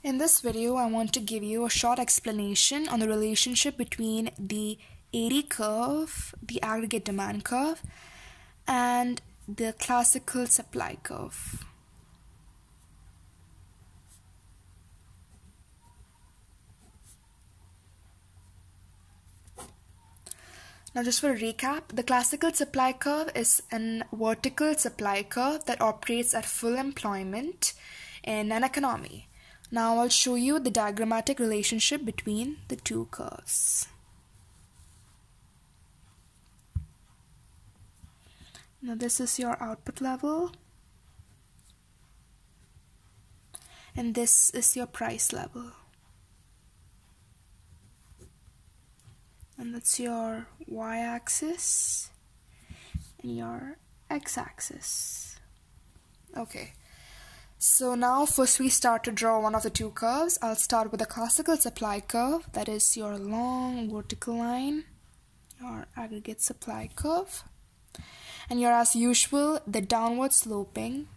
In this video, I want to give you a short explanation on the relationship between the AD curve, the aggregate demand curve, and the classical supply curve. Now, just for a recap, the classical supply curve is an vertical supply curve that operates at full employment in an economy. Now, I'll show you the diagrammatic relationship between the two curves. Now, this is your output level, and this is your price level. and that's your y-axis and your x-axis okay so now first we start to draw one of the two curves. I'll start with the classical supply curve. That is your long vertical line your aggregate supply curve. And your as usual the downward sloping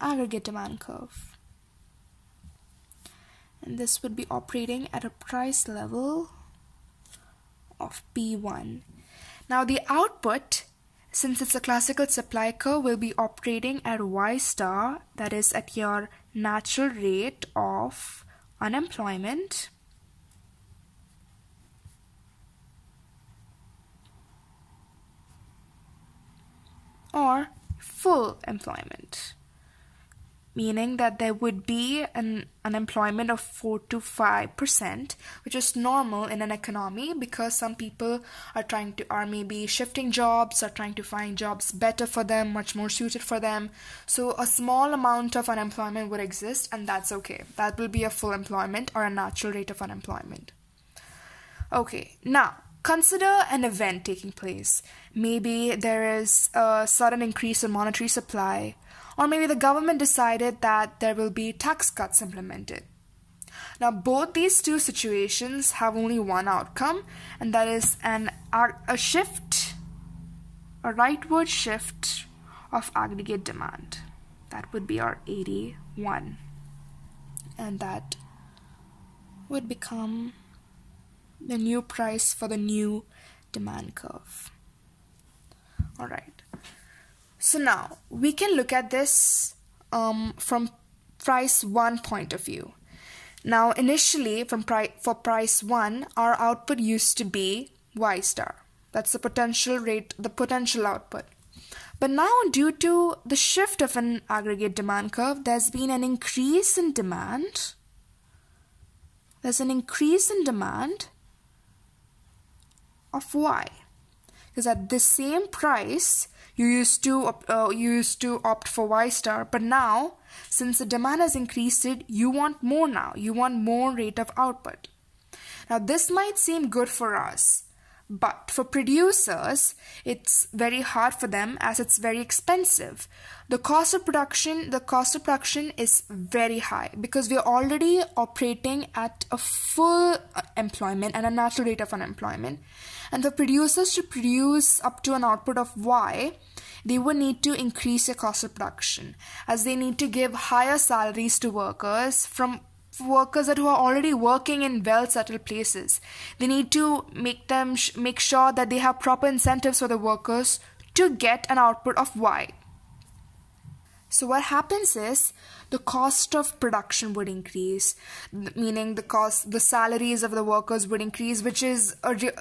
aggregate demand curve. And this would be operating at a price level of P1. Now the output, since it's a classical supply curve, will be operating at Y star, that is at your natural rate of unemployment. or full employment meaning that there would be an unemployment of 4 to 5%, which is normal in an economy because some people are trying to are maybe shifting jobs, are trying to find jobs better for them, much more suited for them. So a small amount of unemployment would exist and that's okay. That will be a full employment or a natural rate of unemployment. Okay, now Consider an event taking place. Maybe there is a sudden increase in monetary supply, or maybe the government decided that there will be tax cuts implemented. Now, both these two situations have only one outcome, and that is an a shift, a rightward shift of aggregate demand. That would be our AD1, and that would become the new price for the new demand curve. All right. So now we can look at this um, from price one point of view. Now initially from pri- for price one, our output used to be Y star. That's the potential rate, the potential output. But now due to the shift of an aggregate demand curve, there's been an increase in demand. There's an increase in demand of Y. Because at the same price, you used to uh, you used to opt for Y star, but now since the demand has increased, it you want more now. You want more rate of output. Now this might seem good for us, but for producers, it's very hard for them as it's very expensive. The cost of production, the cost of production is very high because we're already operating at a full uh, employment and a natural rate of unemployment. And for producers to produce up to an output of Y, they would need to increase their cost of production as they need to give higher salaries to workers from workers that who are already working in well settled places. They need to make them sh- make sure that they have proper incentives for the workers to get an output of y so what happens is the cost of production would increase, meaning the cost, the salaries of the workers would increase, which is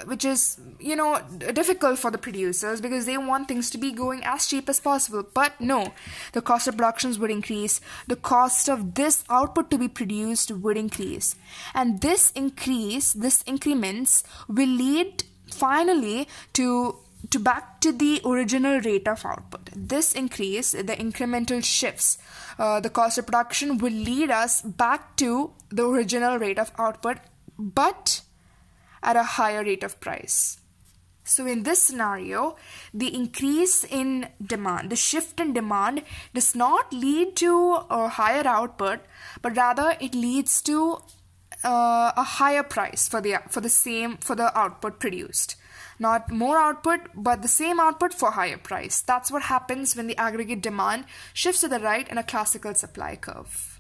which is you know difficult for the producers because they want things to be going as cheap as possible. But no, the cost of productions would increase. The cost of this output to be produced would increase, and this increase, this increments will lead finally to to back to the original rate of output. This increase, the incremental shifts, uh, the cost of production will lead us back to the original rate of output, but at a higher rate of price. So, in this scenario, the increase in demand, the shift in demand, does not lead to a higher output, but rather it leads to uh, a higher price for the for the same for the output produced. Not more output but the same output for higher price. That's what happens when the aggregate demand shifts to the right in a classical supply curve